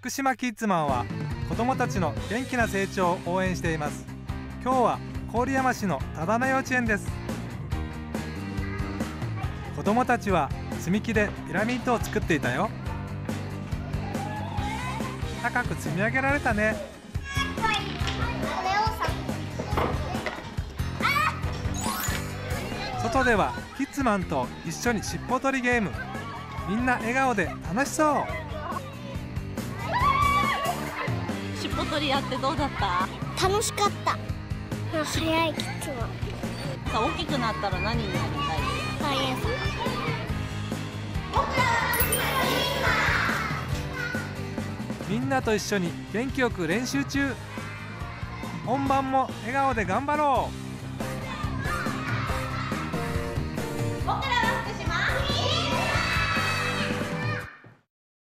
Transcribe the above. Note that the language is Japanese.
福島キッズマンは子どもたちの元気な成長を応援しています。今日は郡山市の忠名幼稚園です。子どもたちは積み木でピラミッドを作っていたよ。高く積み上げられたね。外ではキッズマンと一緒に尻尾取りゲーム。みんな笑顔で楽しそう。りやってどうだった？楽しかった。早いキッズマンさ大きくなったら何になりたい？パン屋さんみんなと一緒に元気よく練習中。本番も笑顔で頑張ろう